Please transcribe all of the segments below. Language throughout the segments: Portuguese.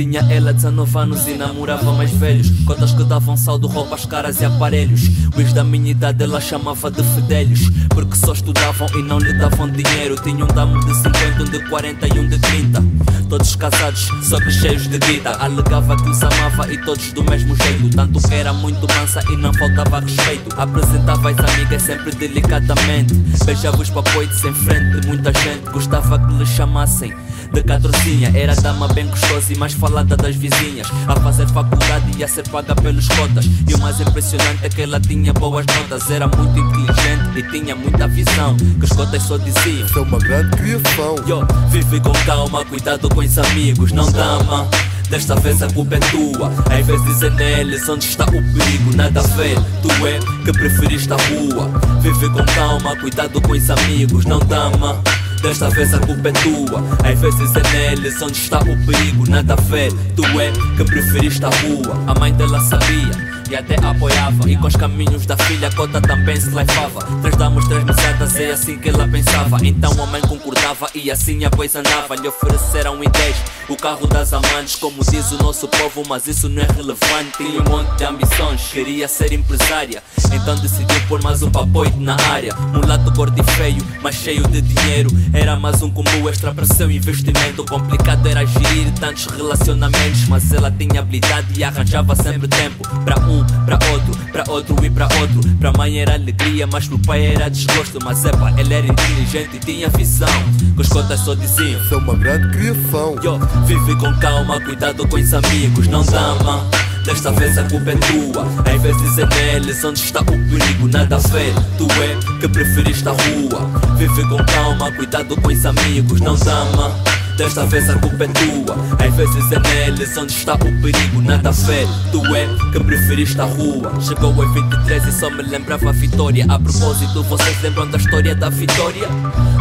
Tinha ela 19 anos e namorava mais velhos. Cotas que davam saldo, roupas caras e aparelhos. Os da minha idade ela chamava de fedelhos. Porque só estudavam e não lhe davam dinheiro. Tinha um damo de 50, um de 40 e um de 30. Todos casados, só que cheios de guita. Alegava que os amava e todos do mesmo jeito. Tanto que era muito mansa e não faltava respeito. Apresentava as amigas sempre delicadamente. Beijava os papoites em frente de muita gente. Gostava que lhe chamassem de catrocinha. Era dama bem gostosa e mais falada das vizinhas. A fazer faculdade e a ser paga pelos cotas. E o mais impressionante é que ela tinha boas notas. Era muito inteligente e tinha muita visão. Que os cotas só diziam: Isso é uma grande criação. Yo, vive com calma, cuidado com os amigos, não dama. Desta vez a culpa é tua. Às vezes dizem neles onde está o perigo, nada a ver. Tu é que preferiste a rua. Vive com calma, cuidado com os amigos, não dama. Desta vez a culpa é tua. Às vezes é neles onde está o perigo, nada a ver. Tu é que preferiste a rua. A mãe dela sabia e até apoiava. E com os caminhos da filha, a cota também se levava. Três damos, três mesadas, é assim que ela pensava. Então a mãe concordava e assim a coisa andava. Lhe ofereceram ideias, o carro das amantes, como diz o nosso povo, mas isso não é relevante. Tinha um monte de ambições, queria ser empresária. Então decidiu pôr mais um papoite na área. Mulato gordo e feio, mas cheio de dinheiro. Era mais um combo extra para seu investimento. Complicado era gerir tantos relacionamentos, mas ela tinha habilidade e arranjava sempre tempo para um, para outro, para outro e para outro. Para mãe era alegria, mas pro pai era desgosto. Mas epa, ele era inteligente e tinha visão. Que os contas só diziam. Isso é uma grande criação. Yo, vive com calma, cuidado com os amigos, não dama. Desta vez a culpa é tua. Às vezes é neles onde está o perigo, nada a ver. Tu é que preferiste a rua. Vive com calma, cuidado com os amigos, não dama. Desta vez a culpa é tua. Às vezes é neles onde está o perigo, nada a. Tu é que preferiste a rua. Chegou em 23 e só me lembrava a vitória. A propósito, vocês lembram da história da vitória?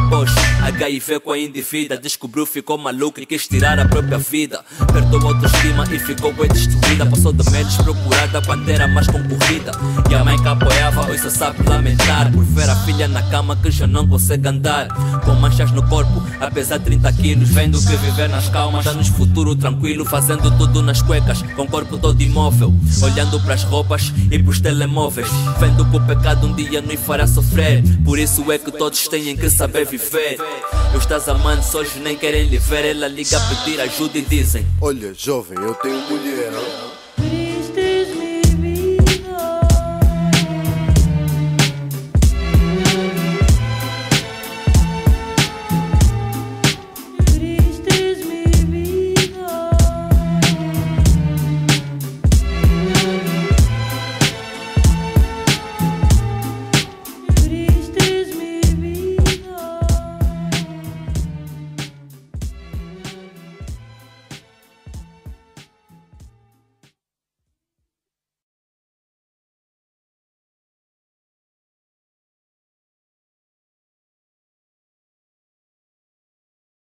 Pois, HIV com a indivídua descobriu, ficou maluco e quis tirar a própria vida. Perdeu a autoestima e ficou bem destruída. Passou de menos procurada quando era mais concorrida. E a mãe que apoiava hoje só sabe lamentar por ver a filha na cama que já não consegue andar. Com manchas no corpo, apesar de 30 quilos, vendo que viver nas calmas dá-nos futuro tranquilo, fazendo tudo nas cuecas, com o corpo todo imóvel. Olhando pras roupas e pros telemóveis, vendo que o pecado um dia nos fará sofrer. Por isso é que todos têm que saber viver. Os teus amantes hoje nem querem lhe ver, ela liga a pedir ajuda e dizem: Olha, jovem, eu tenho mulher.